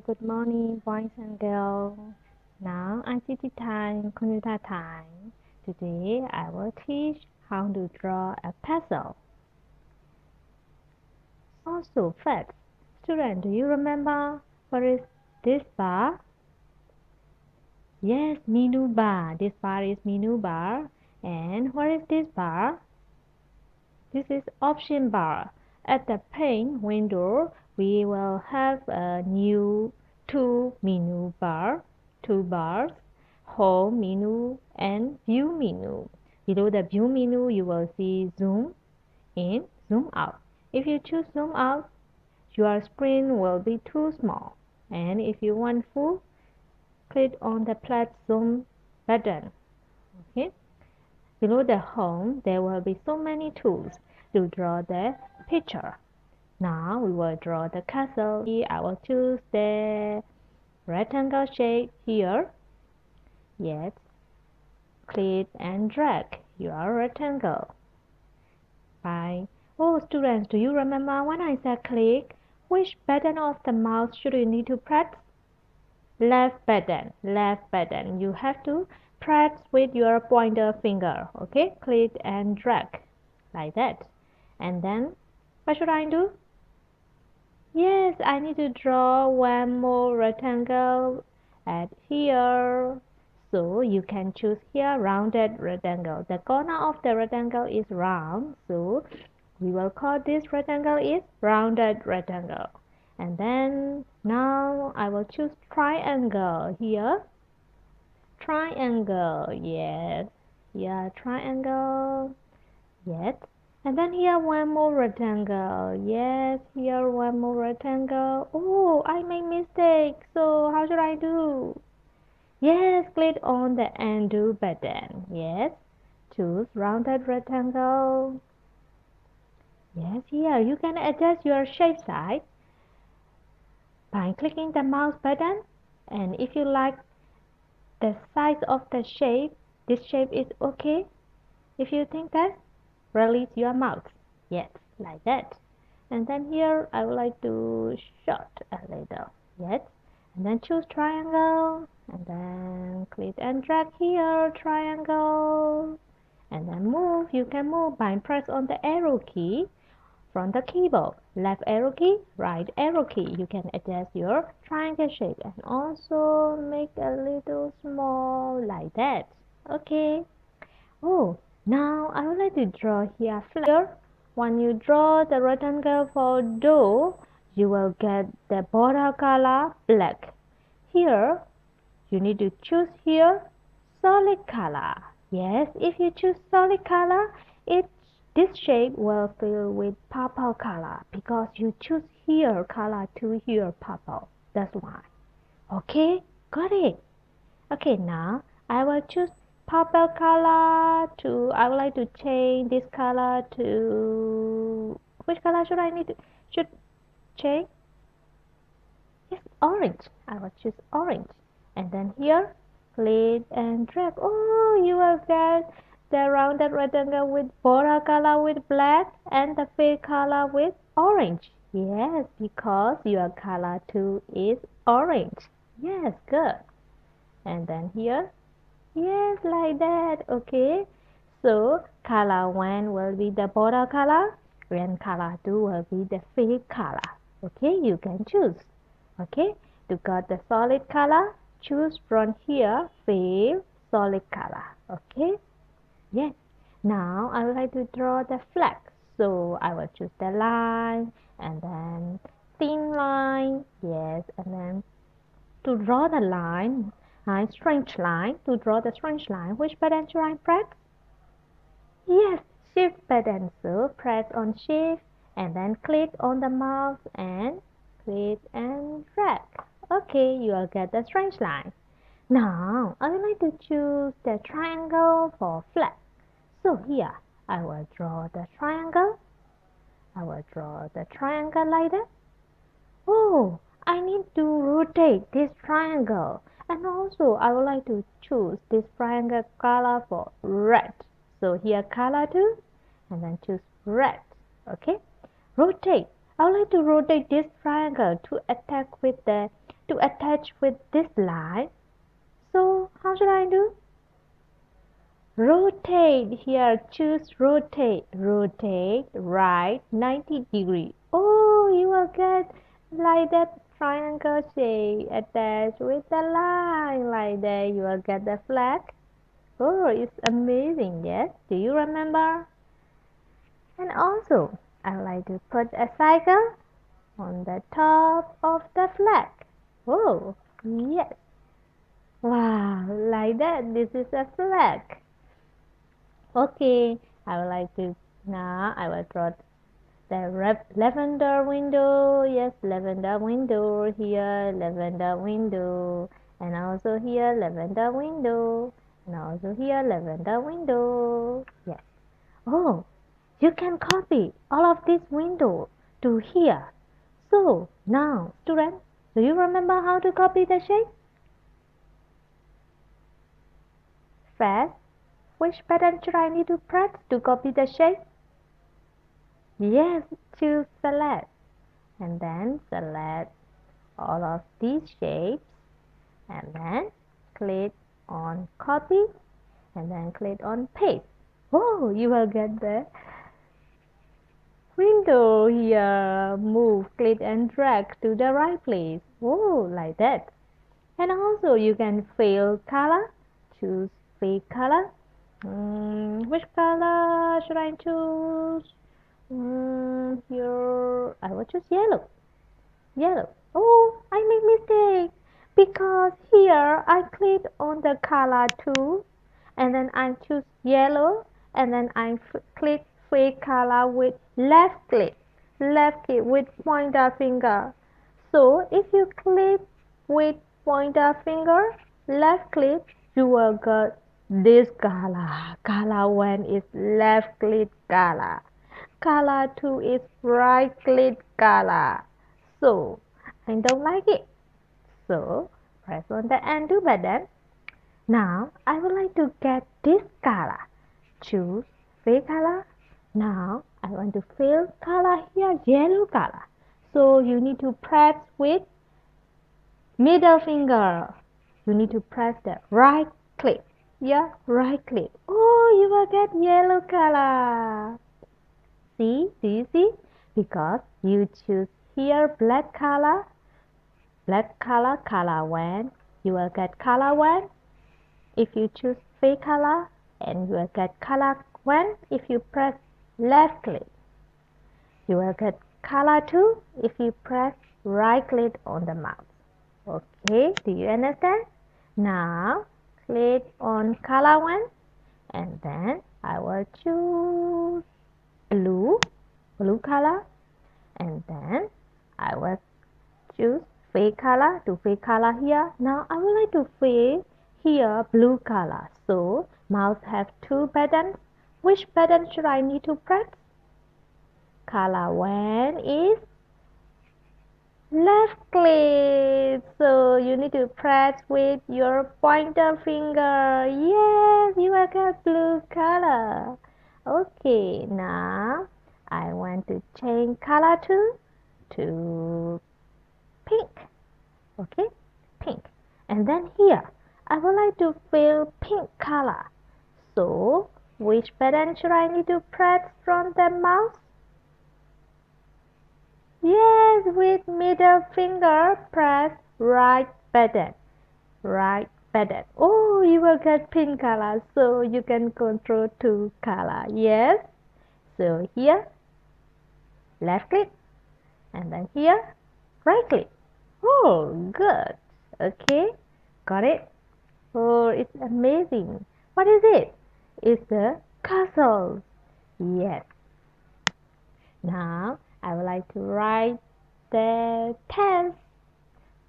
Good morning, boys and girls. Now ICT time, computer time. Today I will teach how to draw a puzzle. Also, first, student, do you remember what is this bar? Yes, menu bar. This bar is menu bar. And what is this bar? This is option bar. At the Paint window, we will have a new two menu bar, two bars, home menu and view menu. Below the view menu, you will see zoom in, zoom out. If you choose zoom out, your screen will be too small. And if you want full, click on the plus zoom button. Okay. Below the home, there will be so many tools to draw the picture. Now we will draw the castle. I will choose the rectangle shape here. Yes. Click and drag your rectangle. Bye. Oh, students, do you remember when I said click? Which button of the mouse should you need to press? Left button, left button. You have to press with your pointer finger. Okay, click and drag like that. And then, what should I do? Yes, I need to draw one more rectangle at here. So you can choose here rounded rectangle. The corner of the rectangle is round. So we will call this rectangle is rounded rectangle. And then now I will choose triangle here. Triangle, yes. Yeah, triangle. Yes. And then here one more rectangle. Yes, here one more rectangle. Oh, I made mistake. So how should I do? Yes, click on the undo button. Yes, choose rounded rectangle. Yes, here you can adjust your shape size by clicking the mouse button. And if you like the size of the shape, this shape is okay. If you think that release your mouth. Yes like that. And then here I would like to short a little. Yes. And then choose triangle. And then click and drag here triangle. And then move. You can move by press on the arrow key from the keyboard. Left arrow key right arrow key. You can adjust your triangle shape. And also make a little small like that. Okay. Oh now I would like to draw here flag. When you draw the rectangle for door, you will get the border color black. Here, you need to choose here solid color. Yes, if you choose solid color, it this shape will fill with purple color because you choose here color to here purple. That's why. Okay, got it. Okay, now I will choose purple color to I would like to change this color to which color should I need to should change? Yes orange. I will choose orange. And then here click and drag oh you will get the rounded rectangle with border color with black and the face color with orange. Yes because your color too is orange. Yes good. And then here Yes, like that. Okay. So color one will be the border color and color two will be the fill color. Okay, you can choose. Okay, to got the solid color, choose from here fill solid color. Okay. Yes. Now I would like to draw the flag. So I will choose the line and then thin line. Yes, and then to draw the line a straight line. To draw the straight line, which button should I press? Yes, shift button. So press on shift and then click on the mouse and click and drag. Okay, you will get the straight line. Now, I would like to choose the triangle for flag. So here, I will draw the triangle. I will draw the triangle like that. Oh, I need to rotate this triangle and also I would like to choose this triangle color for red so here color two and then choose red okay rotate I would like to rotate this triangle to attack with the to attach with this line. So how should I do? Rotate here, choose rotate, rotate, right 90 degree. Oh, you will get like that triangle shape attached with the line like that. You will get the flag. Oh, it's amazing, yes? Do you remember? And also, I like to put a cycle on the top of the flag. Oh, yes. Wow, like that, this is a flag. Okay, I would like to, now I will draw the lavender window. Yes, lavender window here, lavender window. And also here, lavender window. And also here, lavender window. Yes. Oh, you can copy all of these window to here. So, now, students, do you remember how to copy the shape? First, which button should I need to press to copy the shape? Yes, choose select. And then select all of these shapes. And then click on copy. And then click on paste. Oh, you will get the window here move click and drag to the right place oh like that and also you can fill color choose fill color um, which color should I choose Mm, here I will choose yellow. Yellow. Oh I make mistake. Because here I click on the color tool and then I choose yellow and then I click free color with left click. Left click with pointer finger. So if you click with pointer finger left click you will get this color. Color one is left click color color two is right click color so I don't like it so press on the undo button now I would like to get this color choose fill color now I want to fill color here, yellow color. So you need to press with middle finger. You need to press the right click. Yeah, right click. Oh, you will get yellow color. See, do you see? Because you choose here black color, black color, color one. You will get color one. If you choose fake color, and you will get color one if you press left click. You will get color 2 if you press right click on the mouse. Okay, do you understand? Now click on color 1 and then I will choose blue, blue color and then I will choose fade color to fade color here. Now I would like to fade here blue color. So mouse have two buttons which button should I need to press? Color one is left click. So you need to press with your pointer finger. Yes, you will get blue color. Okay, now I want to change color to to pink. Okay, pink. And then here, I would like to fill pink color. So which button should I need to press from the mouse? Yes, with middle finger, press right button. Right button. Oh, you will get pink color, so you can control two color. Yes. So here, left click, and then here, right click. Oh, good. Okay, got it. Oh, it's amazing. What is it? It's the castle. Yes. Now I would like to write the tenth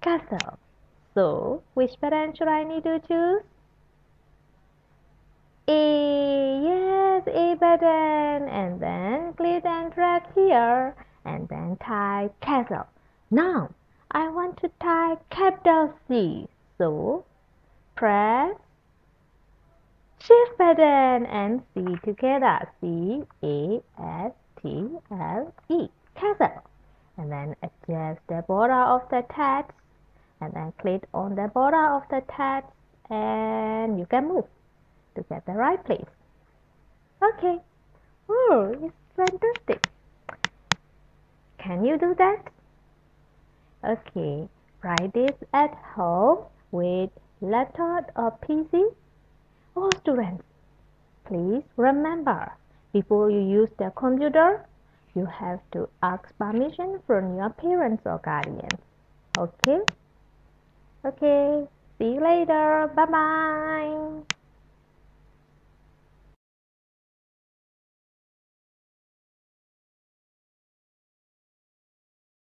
castle. So which button should I need to choose? A, yes, A button, and then click and drag here, and then type castle. Now, I want to type capital C, so press Shift button and C together. C A S T L E castle. And then adjust the border of the text and then click on the border of the text and you can move to get the right place. Okay. Oh, it's fantastic. Can you do that? Okay, write this at home with laptop or PC. Oh, students, please remember, before you use the computer, you have to ask permission from your parents or guardians. Okay? Okay, see you later. Bye bye.